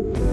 you